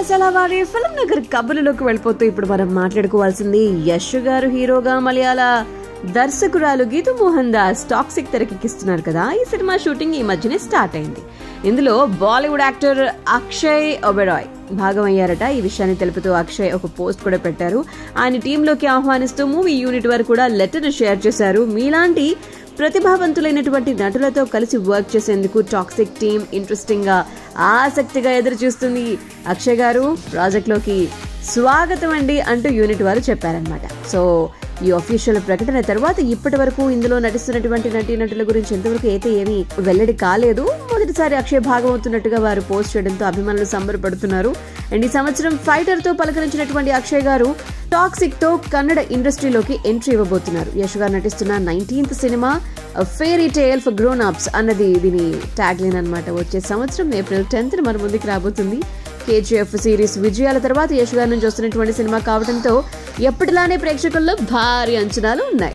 మసాలా వారి ఫిల్మ్ నగర్ కబుర్లలోకి వెళ్ళిపోతూ ఇప్పుడు మనం మాట్లాడుకోవాల్సింది యశ్ గారు హీరోగా మలయాళ దర్శకురాలు గీతు మోహన్ దాస్ టాక్సిక్ తెరకెక్కిస్తున్నారు కదా. ఈ సినిమా షూటింగ్ ఈ మధ్యనే స్టార్ట్ అయింది. ఇందులో బాలీవుడ్ యాక్టర్ అక్షయ్ ఒబెరాయ్ భాగమయ్యారట. ఈ విషయాన్ని తెలుపుతూ అక్షయ్ ఒక పోస్ట్ కూడా పెట్టారు. ఆయన టీంలోకి ఆహ్వానిస్తూ మూవీ యూనిట్ వారు కూడా లెటర్ షేర్ చేశారు. మీలాంటి ప్రతిభావంతులైనటువంటి నటులతో కలిసి వర్క్ చేసేందుకు టాక్సిక్ టీం ఇంట్రెస్టింగ్గా ఆసక్తిగా ఎదురు చూస్తుంది అక్షయ్ గారు. ప్రాజెక్ట్లోకి స్వాగతం అండి అంటూ యూనిట్ వారు చెప్పారనమాట సో ఈ అఫీషియల్ ప్రకటన తర్వాత ఇప్పటి వరకు ఇందులో నటిస్తున్నటువంటి నటీనటుల గురించి ఎంతవరకు అయితే ఏమీ వెల్లడి కాలేదు. మొదటిసారి అక్షయ్ భాగమవుతున్నట్టుగా వారు పోస్ట్ చేయడంతో అభిమానులు సంబరపడుతున్నారు. అండ్ ఈ సంవత్సరం ఫైటర్తో పలకరించినటువంటి అక్షయ్ గారు టాక్సిక్తో కన్నడ ఇండస్ట్రీలోకి ఎంట్రీ ఇవ్వబోతున్నారు. యశ్ గారు నటిస్తున్న nineteenth cinema fairy tale for grown ups అన్నది దీని ట్యాగ్ లైన్ అనమాట వచ్చే సంవత్సరం ఏప్రిల్ టెన్త్ మన ముందుకు రాబోతుంది. కేజీఎఫ్ సిరీస్ విజయాల తర్వాత యశ్ గారి నుంచి వస్తున్నటువంటి సినిమా కావడంతో ఎప్పటిలానే ప్రేక్షకుల్లో భారీ అంచనాలు ఉన్నాయి.